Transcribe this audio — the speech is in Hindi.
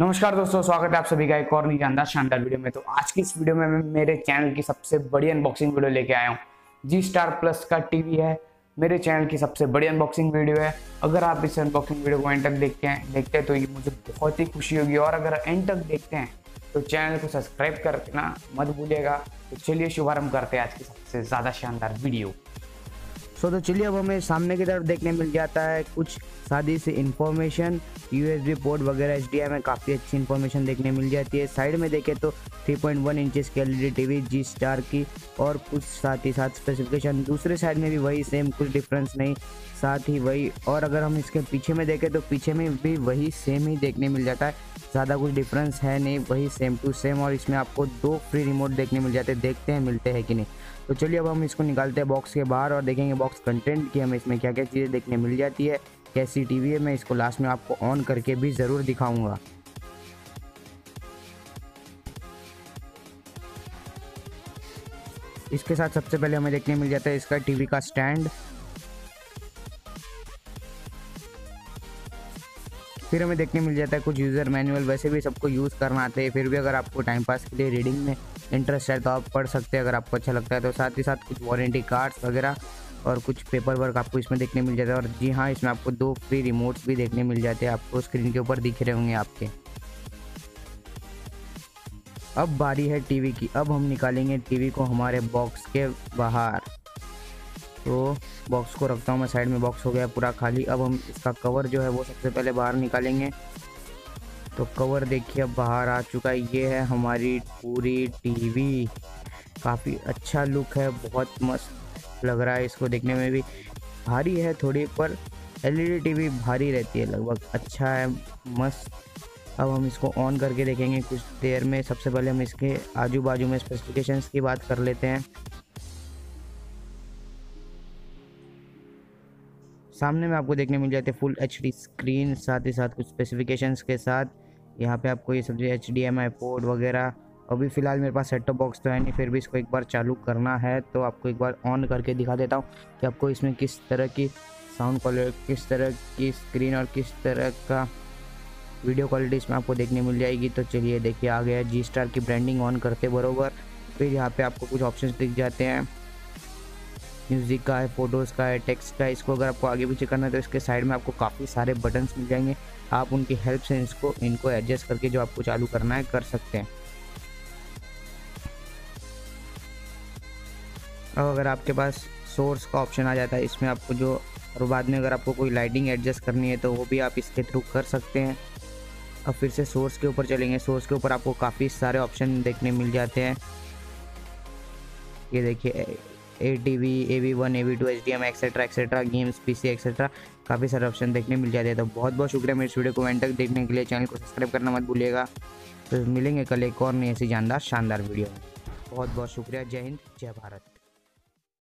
नमस्कार दोस्तों, स्वागत है आप सभी का एक और नहीं जानदार शानदार वीडियो में। तो आज की इस वीडियो में मैं मेरे चैनल की सबसे बड़ी अनबॉक्सिंग वीडियो लेके आया हूँ। जी स्टार प्लस का टीवी है, मेरे चैनल की सबसे बड़ी अनबॉक्सिंग वीडियो है। अगर आप इस अनबॉक्सिंग वीडियो को एंड तक देखते हैं देखते हैं तो ये मुझे बहुत ही खुशी होगी। और अगर एंड तक देखते हैं तो चैनल को सब्सक्राइब करना मत भूलिएगा। तो चलिए शुभारंभ करते हैं आज की सबसे ज़्यादा शानदार वीडियो। सो तो चलिए अब हमें सामने की तरफ़ देखने मिल जाता है कुछ सादी सी इन्फॉर्मेशन यूएसबी पोर्ट वगैरह एच में काफ़ी अच्छी इन्फॉर्मेशन देखने मिल जाती है। साइड में देखें तो 3.1 पॉइंट इंचेस की एलईडी टीवी जी स्टार की और कुछ साथ ही साथ स्पेसिफिकेशन दूसरे साइड में भी वही सेम कुछ डिफरेंस नहीं, साथ ही वही। और अगर हम इसके पीछे में देखें तो पीछे में भी वही सेम ही देखने मिल जाता है। ज़्यादा कुछ डिफरेंस है नहीं, वही सेम टू सेम और इसमें आपको दो फ्री रिमोट देखने मिल जाते हैं, देखते हैं, मिलते हैं कि नहीं। तो चलिए अब हम इसको निकालते हैं बॉक्स के बाहर और देखेंगे बॉक्स कंटेंट की हमें इसमें क्या क्या चीज़ें देखने मिल जाती है, कैसी टीवी है, मैं इसको लास्ट में आपको ऑन करके भी ज़रूर दिखाऊँगा। इसके साथ सबसे पहले हमें देखने मिल जाता है इसका टीवी का स्टैंड फिर हमें देखने मिल जाता है, कुछ यूज़र मैनुअल वैसे भी सबको यूज़ करना आते हैं, फिर भी अगर आपको टाइम पास के लिए रीडिंग में इंटरेस्ट है तो आप पढ़ सकते हैं अगर आपको अच्छा लगता है। तो साथ ही साथ कुछ वारंटी कार्ड्स वगैरह और कुछ पेपर वर्क आपको इसमें देखने मिल जाता है। और जी हाँ इसमें आपको दो फ्री रिमोट्स भी देखने मिल जाते हैं। आपको स्क्रीन के ऊपर दिख रहे होंगे आपके। अब बारी है टीवी की। अब हम निकालेंगे टीवी को हमारे बॉक्स के बाहर। तो बॉक्स को रखता हूँ मैं साइड में बॉक्स हो गया पूरा खाली। अब हम इसका कवर जो है वो सबसे पहले बाहर निकालेंगे। तो कवर देखिए, अब बाहर आ चुका है। ये है हमारी पूरी टीवी काफ़ी अच्छा लुक है, बहुत मस्त लग रहा है इसको देखने में भी। भारी है थोड़ी, पर एलईडी टीवी भारी रहती है लगभग। अच्छा है, मस्त। अब हम इसको ऑन करके देखेंगे कुछ देर में। सबसे पहले हम इसके आजू बाजू में स्पेसिफिकेशंस की बात कर लेते हैं। सामने में आपको देखने मिल जाते फुल एचडी स्क्रीन साथ ही साथ कुछ स्पेसिफिकेशंस के साथ। यहाँ पे आपको ये सब जो एच डी एम पोर्ट वगैरह, अभी फ़िलहाल मेरे पास सेट बॉक्स तो है नहीं, फिर भी इसको एक बार चालू करना है तो आपको एक बार ऑन करके दिखा देता हूँ कि आपको इसमें किस तरह की साउंड क्वालिटी किस तरह की स्क्रीन और किस तरह का वीडियो क्वालिटी इसमें आपको देखने मिल जाएगी। तो चलिए देखिए, आ गया जी स्टार की ब्रांडिंग ऑन करते बरोबर। फिर यहाँ पे आपको कुछ ऑप्शंस दिख जाते हैं। म्यूज़िक का है फ़ोटोज़ का है टेक्स्ट का है, इसको अगर आपको आगे पीछे करना है तो इसके साइड में आपको काफ़ी सारे बटन्स मिल जाएँगे। आप उनकी हेल्प से इसको, इनको एडजस्ट करके जो आपको चालू करना है कर सकते हैं। और अगर आपके पास सोर्स का ऑप्शन आ जाता है, इसमें आपको जो, और बाद में अगर आपको कोई लाइटिंग एडजस्ट करनी है तो वो भी आप इसके थ्रू कर सकते हैं। अब फिर से सोर्स के ऊपर चलेंगे। सोर्स के ऊपर आपको काफ़ी सारे ऑप्शन देखने मिल जाते हैं। ये देखिए A T V A V one A V two H D M etcetera etcetera games P C etcetera काफ़ी सारे ऑप्शन देखने मिल जाते हैं। तो बहुत बहुत शुक्रिया मेरे वीडियो को एंड तक देखने के लिए। चैनल को सब्सक्राइब करना मत भूलिएगा। तो मिलेंगे कल एक और नई ऐसी जानदार, शानदार वीडियो बहुत बहुत शुक्रिया। जय हिंद, जय भारत।